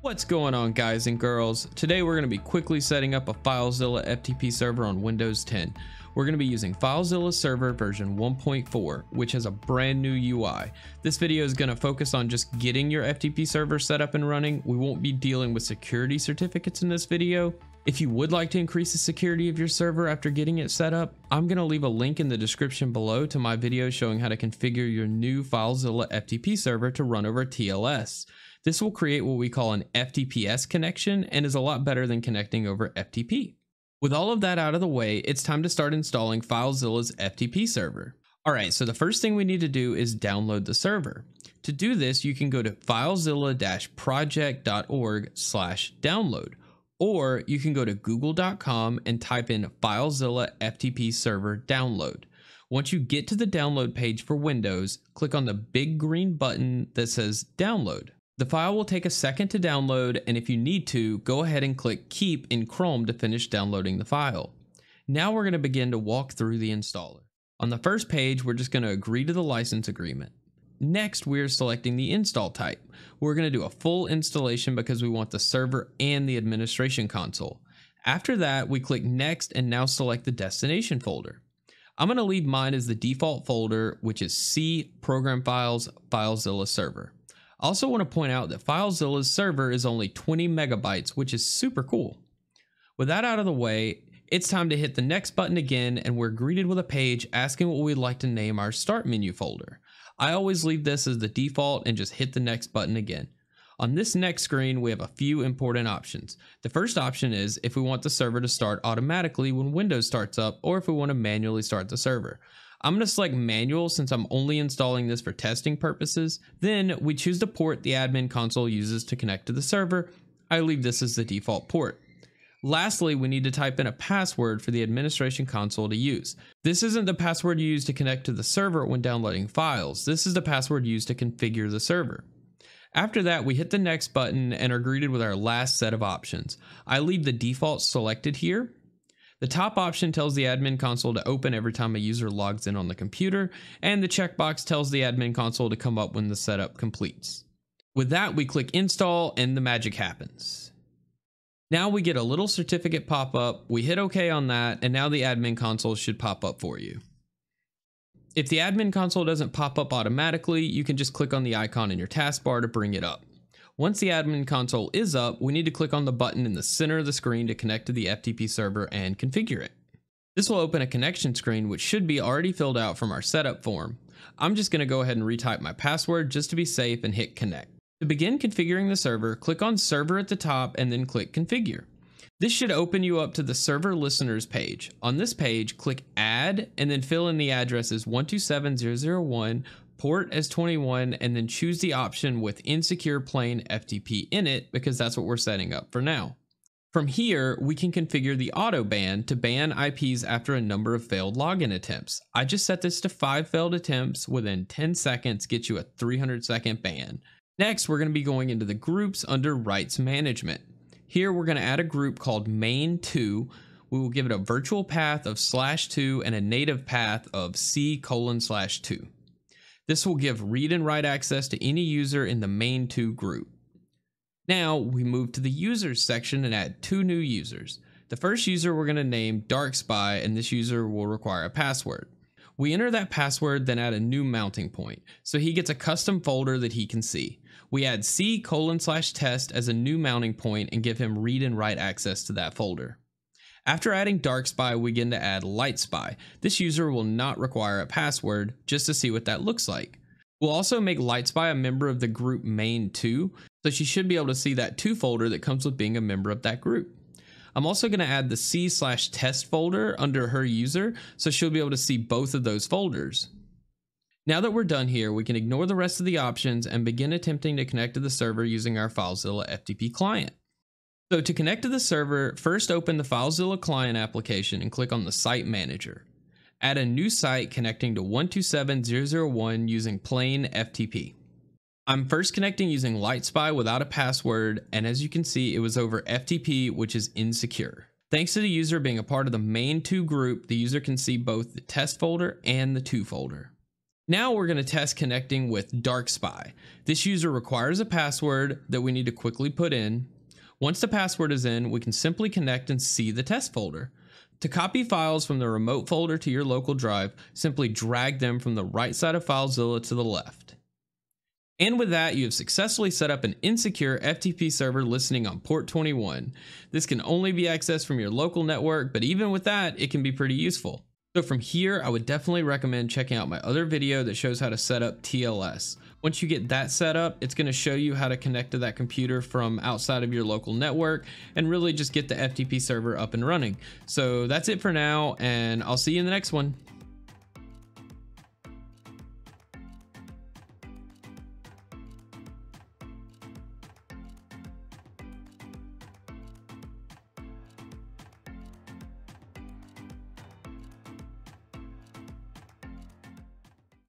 What's going on guys and girls? Today we're going to be quickly setting up a FileZilla FTP server on Windows 10. We're going to be using FileZilla server version 1.4 which has a brand new UI. This video is going to focus on just getting your FTP server set up and running. We won't be dealing with security certificates in this video. If you would like to increase the security of your server after getting it set up, I'm going to leave a link in the description below to my video showing how to configure your new FileZilla FTP server to run over TLS. This will create what we call an FTPS connection and is a lot better than connecting over FTP. With all of that out of the way, it's time to start installing FileZilla's FTP server. Alright, so the first thing we need to do is download the server. To do this, you can go to filezilla-project.org slash download or you can go to google.com and type in FileZilla FTP server download. Once you get to the download page for Windows, click on the big green button that says download. The file will take a second to download and if you need to, go ahead and click keep in Chrome to finish downloading the file. Now we're going to begin to walk through the installer. On the first page, we're just going to agree to the license agreement. Next, we're selecting the install type. We're going to do a full installation because we want the server and the administration console. After that, we click next and now select the destination folder. I'm going to leave mine as the default folder, which is C Program Files FileZilla Server. I also want to point out that FileZilla's server is only 20 megabytes, which is super cool. With that out of the way, it's time to hit the next button again and we're greeted with a page asking what we'd like to name our start menu folder. I always leave this as the default and just hit the next button again. On this next screen, we have a few important options. The first option is if we want the server to start automatically when Windows starts up or if we want to manually start the server. I'm going to select manual since I'm only installing this for testing purposes. Then we choose the port the admin console uses to connect to the server. I leave this as the default port. Lastly, we need to type in a password for the administration console to use. This isn't the password you use to connect to the server when downloading files. This is the password used to configure the server. After that, we hit the next button and are greeted with our last set of options. I leave the default selected here. The top option tells the admin console to open every time a user logs in on the computer, and the checkbox tells the admin console to come up when the setup completes. With that, we click install and the magic happens. Now we get a little certificate pop up, we hit OK on that, and now the admin console should pop up for you. If the admin console doesn't pop up automatically, you can just click on the icon in your taskbar to bring it up. Once the admin console is up, we need to click on the button in the center of the screen to connect to the FTP server and configure it. This will open a connection screen which should be already filled out from our setup form. I'm just going to go ahead and retype my password just to be safe and hit connect. To begin configuring the server, click on Server at the top and then click Configure. This should open you up to the server listeners page. On this page, click Add and then fill in the address as 127001, port as 21, and then choose the option with Insecure Plain FTP in it because that's what we're setting up for now. From here, we can configure the auto ban to ban IPs after a number of failed login attempts. I just set this to 5 failed attempts within 10 seconds get you a 300 second ban. Next, we're going to be going into the groups under rights management. Here, we're going to add a group called main2. We will give it a virtual path of slash 2 and a native path of c colon slash 2. This will give read and write access to any user in the main2 group. Now, we move to the users section and add two new users. The first user we're going to name Dark Spy, and this user will require a password. We enter that password, then add a new mounting point, so he gets a custom folder that he can see. We add C colon slash test as a new mounting point and give him read and write access to that folder. After adding Dark Spy, we begin to add Light Spy. This user will not require a password just to see what that looks like. We'll also make Light Spy a member of the group main 2, so she should be able to see that 2 folder that comes with being a member of that group. I'm also going to add the C slash test folder under her user, so she'll be able to see both of those folders. Now that we're done here, we can ignore the rest of the options and begin attempting to connect to the server using our FileZilla FTP client. So to connect to the server, first open the FileZilla client application and click on the Site Manager. Add a new site connecting to 127.0.0.1 using plain FTP. I'm first connecting using LightSpy without a password, and as you can see, it was over FTP, which is insecure. Thanks to the user being a part of the main 2 group, the user can see both the test folder and the 2 folder. Now we're going to test connecting with DarkSpy. This user requires a password that we need to quickly put in. Once the password is in, we can simply connect and see the test folder. To copy files from the remote folder to your local drive, simply drag them from the right side of FileZilla to the left. And with that, you have successfully set up an insecure FTP server listening on port 21. This can only be accessed from your local network, but even with that, it can be pretty useful. So from here, I would definitely recommend checking out my other video that shows how to set up TLS. Once you get that set up, it's going to show you how to connect to that computer from outside of your local network and really just get the FTP server up and running. So that's it for now, and I'll see you in the next one.